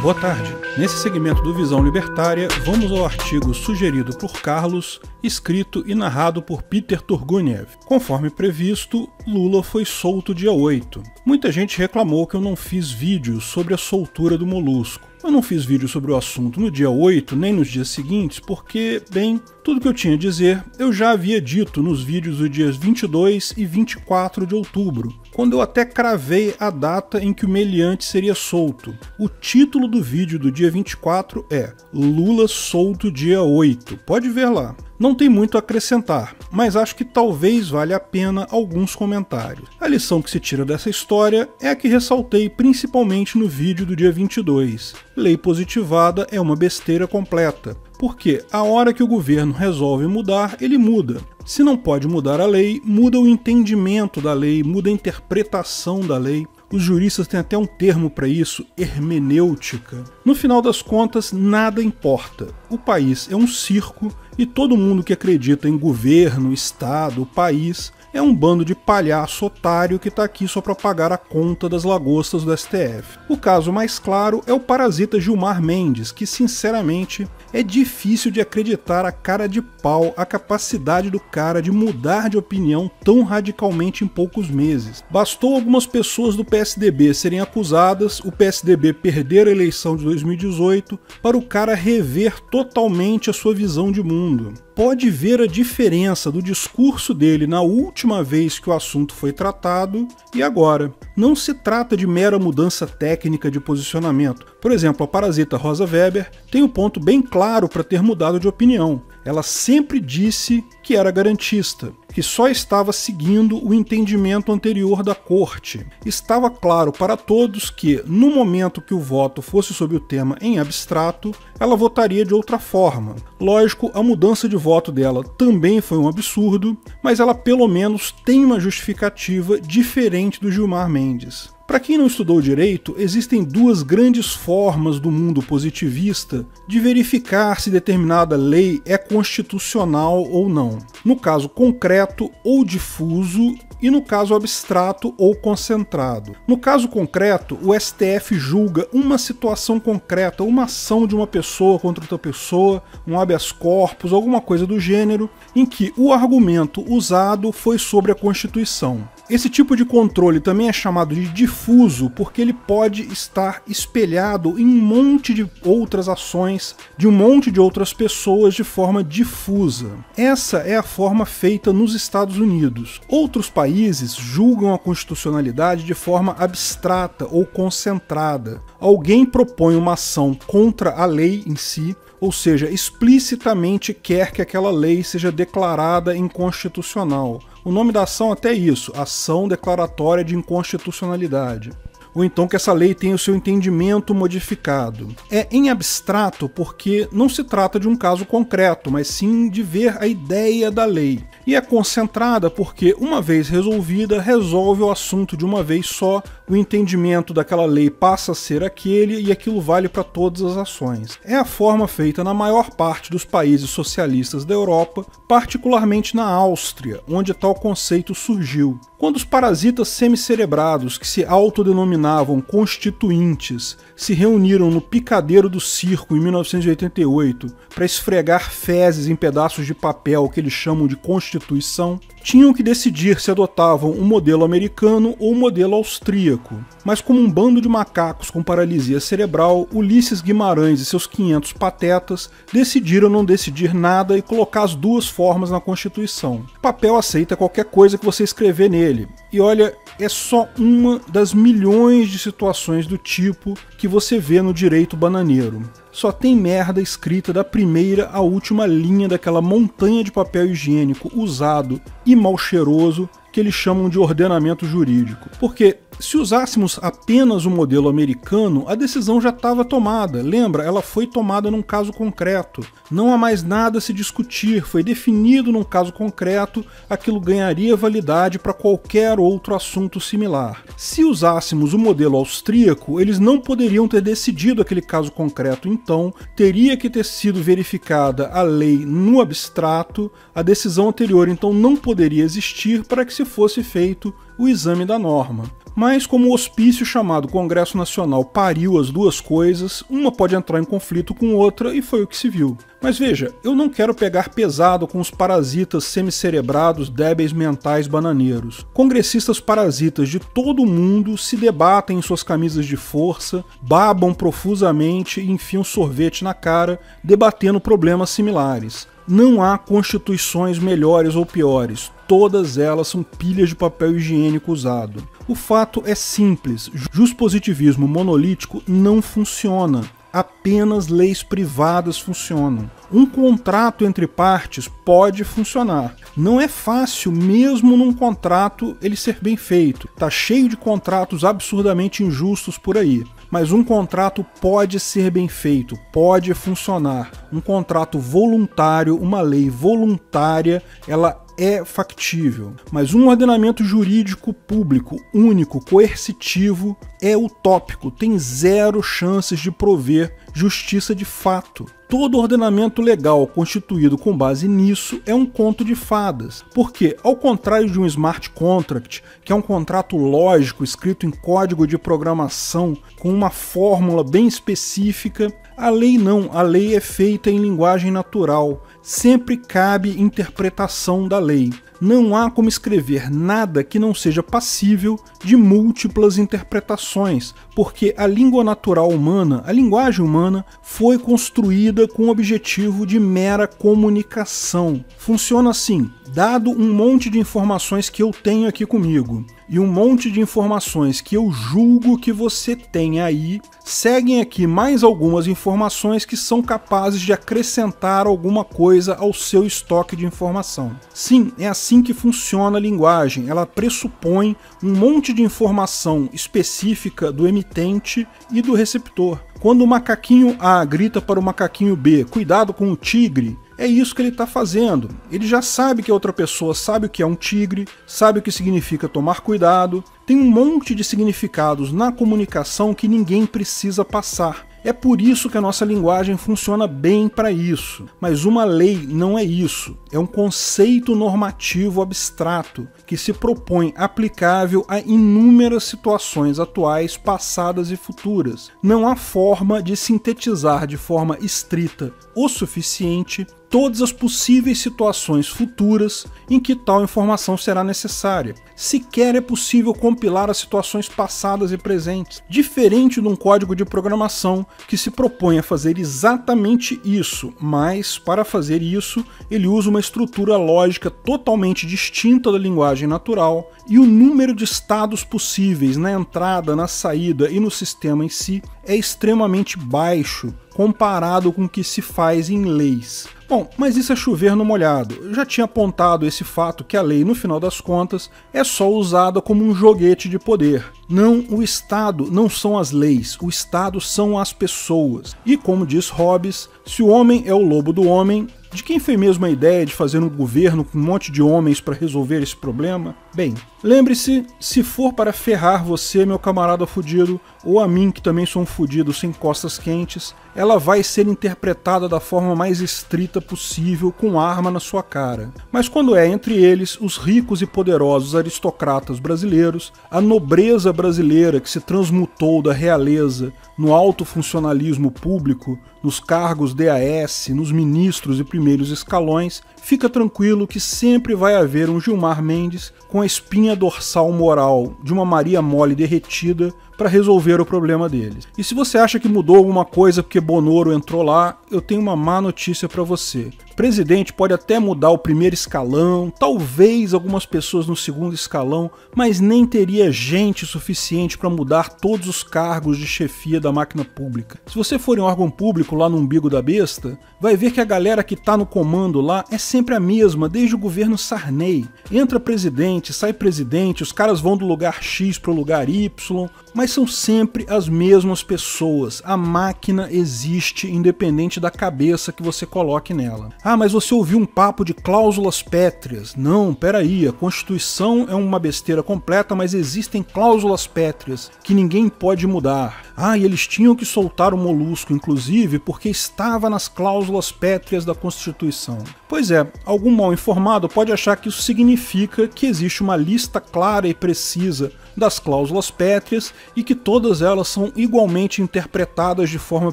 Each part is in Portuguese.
Boa tarde. Nesse segmento do Visão Libertária, vamos ao artigo sugerido por Carlos, escrito e narrado por Peter Turguniev. Conforme previsto, Lula foi solto dia 8. Muita gente reclamou que eu não fiz vídeo sobre a soltura do molusco. Eu não fiz vídeo sobre o assunto no dia 8 nem nos dias seguintes porque, bem, tudo que eu tinha a dizer eu já havia dito nos vídeos dos dias 22 e 24 de outubro, quando eu até cravei a data em que o meliante seria solto. O título do vídeo do dia 24 é Lula solto dia 8. Pode ver lá. Não tem muito a acrescentar, mas acho que talvez valha a pena alguns comentários. A lição que se tira dessa história é a que ressaltei principalmente no vídeo do dia 22. Lei positivada é uma besteira completa, porque a hora que o governo resolve mudar, ele muda. Se não pode mudar a lei, muda o entendimento da lei, muda a interpretação da lei. Os juristas têm até um termo para isso, hermenêutica. No final das contas, nada importa. O país é um circo e todo mundo que acredita em governo, Estado, país é um bando de palhaço otário que está aqui só para pagar a conta das lagostas do STF. O caso mais claro é o parasita Gilmar Mendes, que sinceramente é difícil de acreditar a cara de pau a capacidade do cara de mudar de opinião tão radicalmente em poucos meses. Bastou algumas pessoas do PSDB serem acusadas, o PSDB perder a eleição de 2018, para o cara rever totalmente a sua visão de mundo. Pode ver a diferença do discurso dele na última vez que o assunto foi tratado e agora. Não se trata de mera mudança técnica de posicionamento. Por exemplo, a parasita Rosa Weber tem um ponto bem claro para ter mudado de opinião. Ela sempre disse que era garantista, que só estava seguindo o entendimento anterior da corte. Estava claro para todos que, no momento que o voto fosse sobre o tema em abstrato, ela votaria de outra forma. Lógico, a mudança de voto dela também foi um absurdo, mas ela pelo menos tem uma justificativa diferente do Gilmar Mendes. Para quem não estudou direito, existem duas grandes formas do mundo positivista de verificar se determinada lei é constitucional ou não. No caso concreto ou difuso, e no caso abstrato ou concentrado. No caso concreto, o STF julga uma situação concreta, uma ação de uma pessoa contra outra pessoa, um habeas corpus, alguma coisa do gênero, em que o argumento usado foi sobre a Constituição. Esse tipo de controle também é chamado de difuso porque ele pode estar espelhado em um monte de outras ações de um monte de outras pessoas de forma difusa. Essa é a forma feita nos Estados Unidos. Outros países julgam a constitucionalidade de forma abstrata ou concentrada. Alguém propõe uma ação contra a lei em si, ou seja, explicitamente quer que aquela lei seja declarada inconstitucional. O nome da ação até isso, ação declaratória de inconstitucionalidade ou então que essa lei tenha o seu entendimento modificado. É em abstrato porque não se trata de um caso concreto, mas sim de ver a ideia da lei. E é concentrada porque, uma vez resolvida, resolve o assunto de uma vez só, o entendimento daquela lei passa a ser aquele e aquilo vale para todas as ações. É a forma feita na maior parte dos países socialistas da Europa, particularmente na Áustria, onde tal conceito surgiu. Quando os parasitas semicerebrados, que se autodenominavam constituintes, se reuniram no picadeiro do circo em 1988 para esfregar fezes em pedaços de papel que eles chamam de Constituição, tinham que decidir se adotavam o um modelo americano ou o um modelo austríaco. Mas como um bando de macacos com paralisia cerebral, Ulisses Guimarães e seus 500 patetas decidiram não decidir nada e colocar as duas formas na Constituição. Papel aceita qualquer coisa que você escrever nele. E olha, é só uma das milhões de situações do tipo que você vê no direito bananeiro só tem merda escrita da primeira à última linha daquela montanha de papel higiênico usado e mal cheiroso que eles chamam de ordenamento jurídico. Porque se usássemos apenas o modelo americano, a decisão já estava tomada. Lembra, ela foi tomada num caso concreto. Não há mais nada a se discutir, foi definido num caso concreto, aquilo ganharia validade para qualquer outro assunto similar. Se usássemos o modelo austríaco, eles não poderiam ter decidido aquele caso concreto, então teria que ter sido verificada a lei no abstrato, a decisão anterior então não poderia existir para que se fosse feito o exame da norma. Mas como o hospício chamado Congresso Nacional pariu as duas coisas, uma pode entrar em conflito com outra e foi o que se viu. Mas veja, eu não quero pegar pesado com os parasitas semicerebrados débeis mentais bananeiros. Congressistas parasitas de todo o mundo se debatem em suas camisas de força, babam profusamente e enfiam sorvete na cara, debatendo problemas similares. Não há constituições melhores ou piores, todas elas são pilhas de papel higiênico usado. O fato é simples: positivismo monolítico não funciona apenas leis privadas funcionam. Um contrato entre partes pode funcionar. Não é fácil, mesmo num contrato, ele ser bem feito. Tá cheio de contratos absurdamente injustos por aí. Mas um contrato pode ser bem feito, pode funcionar. Um contrato voluntário, uma lei voluntária, ela é factível, mas um ordenamento jurídico público único, coercitivo, é utópico, tem zero chances de prover justiça de fato. Todo ordenamento legal constituído com base nisso é um conto de fadas, porque, ao contrário de um smart contract, que é um contrato lógico escrito em código de programação com uma fórmula bem específica, a lei não, a lei é feita em linguagem natural, sempre cabe interpretação da lei. Não há como escrever nada que não seja passível de múltiplas interpretações, porque a língua natural humana, a linguagem humana, foi construída com o objetivo de mera comunicação. Funciona assim: dado um monte de informações que eu tenho aqui comigo e um monte de informações que eu julgo que você tem aí, seguem aqui mais algumas informações que são capazes de acrescentar alguma coisa ao seu estoque de informação. Sim, é assim que funciona a linguagem. Ela pressupõe um monte de informação específica do emitente e do receptor. Quando o macaquinho A grita para o macaquinho B, cuidado com o tigre, é isso que ele está fazendo. Ele já sabe que a outra pessoa sabe o que é um tigre, sabe o que significa tomar cuidado. Tem um monte de significados na comunicação que ninguém precisa passar. É por isso que a nossa linguagem funciona bem para isso. Mas uma lei não é isso. É um conceito normativo abstrato que se propõe aplicável a inúmeras situações atuais, passadas e futuras. Não há forma de sintetizar de forma estrita o suficiente todas as possíveis situações futuras em que tal informação será necessária. Sequer é possível compilar as situações passadas e presentes, diferente de um código de programação que se propõe a fazer exatamente isso, mas para fazer isso ele usa uma estrutura lógica totalmente distinta da linguagem natural e o número de estados possíveis na entrada, na saída e no sistema em si é extremamente baixo comparado com o que se faz em leis. Bom, mas isso é chover no molhado. Eu já tinha apontado esse fato que a lei, no final das contas, é só usada como um joguete de poder. Não, o Estado não são as leis, o Estado são as pessoas. E como diz Hobbes, se o homem é o lobo do homem, de quem foi mesmo a ideia de fazer um governo com um monte de homens para resolver esse problema? Bem, lembre-se, se for para ferrar você, meu camarada fudido, ou a mim que também sou um fudido sem costas quentes, ela vai ser interpretada da forma mais estrita possível com arma na sua cara. Mas quando é entre eles, os ricos e poderosos aristocratas brasileiros, a nobreza brasileira que se transmutou da realeza no alto funcionalismo público, nos cargos DAS, nos ministros e primeiros escalões, fica tranquilo que sempre vai haver um Gilmar Mendes com a espinha dorsal moral de uma Maria Mole derretida para resolver o problema deles. E se você acha que mudou alguma coisa porque Bonoro entrou lá, eu tenho uma má notícia para você. O presidente pode até mudar o primeiro escalão, talvez algumas pessoas no segundo escalão, mas nem teria gente suficiente para mudar todos os cargos de chefia da máquina pública. Se você for em órgão público lá no umbigo da besta, vai ver que a galera que está no comando lá é sempre a mesma, desde o governo Sarney. Entra presidente, sai presidente, os caras vão do lugar X para o lugar Y, mas mas são sempre as mesmas pessoas. A máquina existe independente da cabeça que você coloque nela. Ah, mas você ouviu um papo de cláusulas pétreas. Não, peraí, a Constituição é uma besteira completa, mas existem cláusulas pétreas que ninguém pode mudar. Ah, e eles tinham que soltar o molusco, inclusive, porque estava nas cláusulas pétreas da Constituição. Pois é, algum mal informado pode achar que isso significa que existe uma lista clara e precisa das cláusulas pétreas e que todas elas são igualmente interpretadas de forma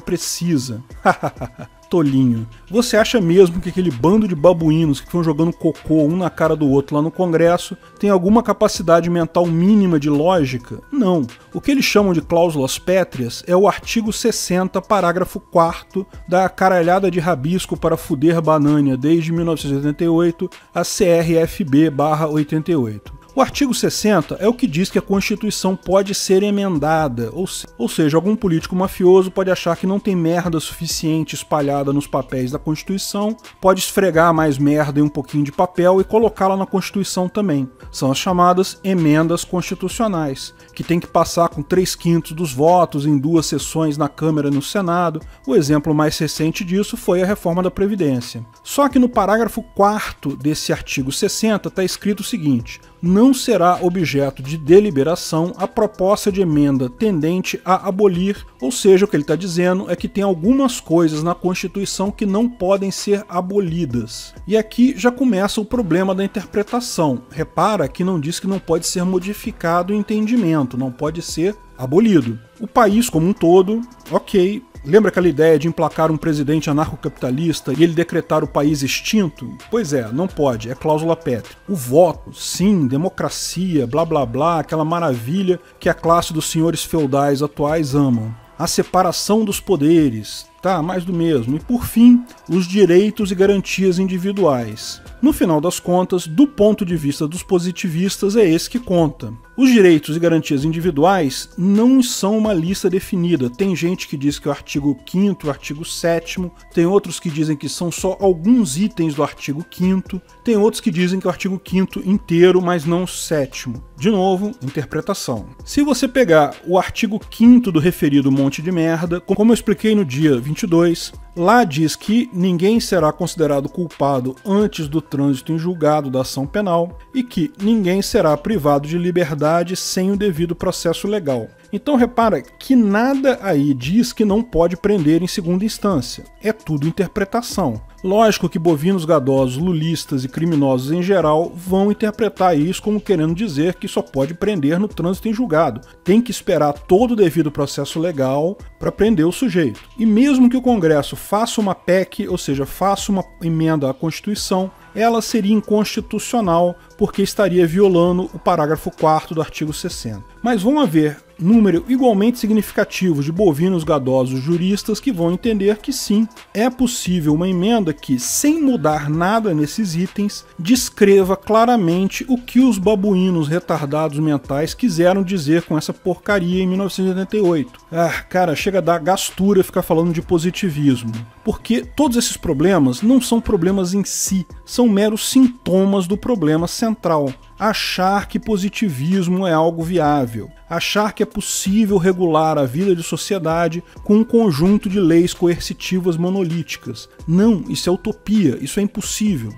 precisa. Tolinho. Você acha mesmo que aquele bando de babuínos que ficam jogando cocô um na cara do outro lá no Congresso tem alguma capacidade mental mínima de lógica? Não. O que eles chamam de cláusulas pétreas é o artigo 60, parágrafo 4 da caralhada de rabisco para fuder banânia desde 1988, a CRFB-88. O artigo 60 é o que diz que a Constituição pode ser emendada, ou, se, ou seja, algum político mafioso pode achar que não tem merda suficiente espalhada nos papéis da Constituição, pode esfregar mais merda em um pouquinho de papel e colocá-la na Constituição também. São as chamadas emendas constitucionais, que tem que passar com 3 quintos dos votos em duas sessões na Câmara e no Senado. O exemplo mais recente disso foi a reforma da Previdência. Só que no parágrafo 4 desse artigo 60 está escrito o seguinte: não será objeto de deliberação a proposta de emenda tendente a abolir, ou seja, o que ele está dizendo é que tem algumas coisas na Constituição que não podem ser abolidas. E aqui já começa o problema da interpretação. Repara que não diz que não pode ser modificado o entendimento, não pode ser abolido. O país como um todo, ok, Lembra aquela ideia de emplacar um presidente anarcocapitalista e ele decretar o país extinto? Pois é, não pode, é cláusula pétrea. O voto, sim, democracia, blá blá blá, aquela maravilha que a classe dos senhores feudais atuais amam. A separação dos poderes, tá? Mais do mesmo. E por fim, os direitos e garantias individuais. No final das contas, do ponto de vista dos positivistas, é esse que conta. Os direitos e garantias individuais não são uma lista definida. Tem gente que diz que é o artigo 5 o artigo 7 tem outros que dizem que são só alguns itens do artigo 5 tem outros que dizem que é o artigo 5 inteiro, mas não o 7 De novo, interpretação. Se você pegar o artigo 5 do referido monte de merda, como eu expliquei no dia 22, Lá diz que ninguém será considerado culpado antes do trânsito em julgado da ação penal e que ninguém será privado de liberdade sem o devido processo legal. Então repara que nada aí diz que não pode prender em segunda instância. É tudo interpretação. Lógico que bovinos gadosos, lulistas e criminosos em geral vão interpretar isso como querendo dizer que só pode prender no trânsito em julgado. Tem que esperar todo o devido processo legal para prender o sujeito. E mesmo que o Congresso faça uma PEC, ou seja, faça uma emenda à Constituição, ela seria inconstitucional porque estaria violando o parágrafo 4 do artigo 60. Mas vão haver número igualmente significativo de bovinos gadosos juristas que vão entender que sim, é possível uma emenda que, sem mudar nada nesses itens, descreva claramente o que os babuínos retardados mentais quiseram dizer com essa porcaria em 1988. Ah, cara, chega a dar gastura ficar falando de positivismo. Porque todos esses problemas não são problemas em si, são meros sintomas do problema central achar que positivismo é algo viável, achar que é possível regular a vida de sociedade com um conjunto de leis coercitivas monolíticas. Não, isso é utopia, isso é impossível.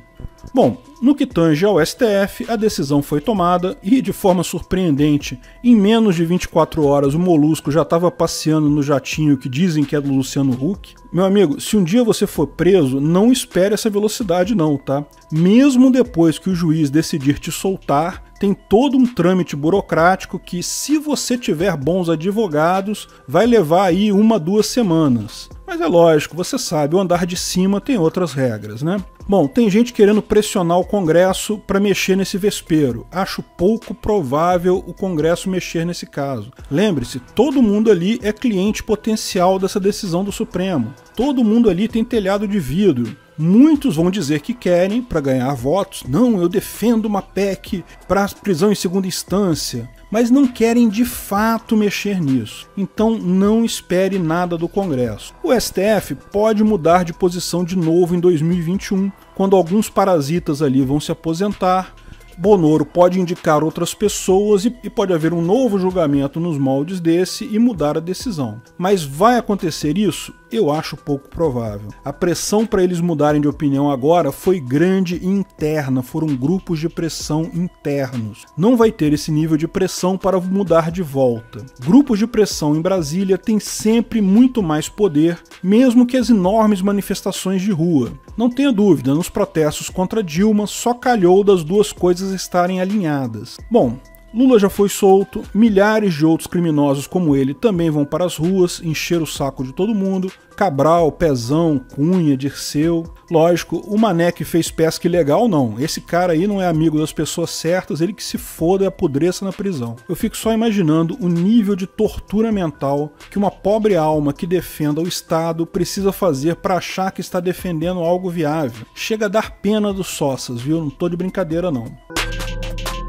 Bom, no que tange ao STF, a decisão foi tomada e, de forma surpreendente, em menos de 24 horas o Molusco já estava passeando no jatinho que dizem que é do Luciano Huck. Meu amigo, se um dia você for preso, não espere essa velocidade não, tá? Mesmo depois que o juiz decidir te soltar, tem todo um trâmite burocrático que, se você tiver bons advogados, vai levar aí uma, duas semanas. Mas é lógico, você sabe, o andar de cima tem outras regras, né? Bom, tem gente querendo pressionar o Congresso para mexer nesse vespeiro. Acho pouco provável o Congresso mexer nesse caso. Lembre-se, todo mundo ali é cliente potencial dessa decisão do Supremo. Todo mundo ali tem telhado de vidro. Muitos vão dizer que querem para ganhar votos. Não, eu defendo uma PEC para prisão em segunda instância mas não querem de fato mexer nisso. Então não espere nada do Congresso. O STF pode mudar de posição de novo em 2021, quando alguns parasitas ali vão se aposentar, Bonoro pode indicar outras pessoas e, e pode haver um novo julgamento nos moldes desse e mudar a decisão. Mas vai acontecer isso? Eu acho pouco provável. A pressão para eles mudarem de opinião agora foi grande e interna, foram grupos de pressão internos. Não vai ter esse nível de pressão para mudar de volta. Grupos de pressão em Brasília têm sempre muito mais poder, mesmo que as enormes manifestações de rua. Não tenha dúvida, nos protestos contra Dilma só calhou das duas coisas estarem alinhadas. Bom, Lula já foi solto, milhares de outros criminosos como ele também vão para as ruas encher o saco de todo mundo. Cabral, Pezão, Cunha, Dirceu. Lógico, o Mané que fez pesca ilegal, não. Esse cara aí não é amigo das pessoas certas, ele que se foda e apodreça na prisão. Eu fico só imaginando o nível de tortura mental que uma pobre alma que defenda o Estado precisa fazer para achar que está defendendo algo viável. Chega a dar pena dos sócios, viu? Não tô de brincadeira não.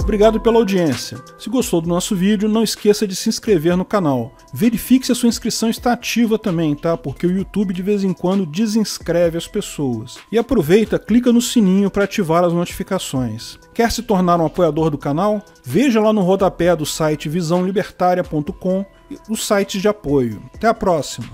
Obrigado pela audiência. Se gostou do nosso vídeo, não esqueça de se inscrever no canal. Verifique se a sua inscrição está ativa também, tá? Porque o YouTube de vez em quando desinscreve as pessoas. E aproveita, clica no sininho para ativar as notificações. Quer se tornar um apoiador do canal? Veja lá no rodapé do site visãolibertaria.com os sites de apoio. Até a próxima!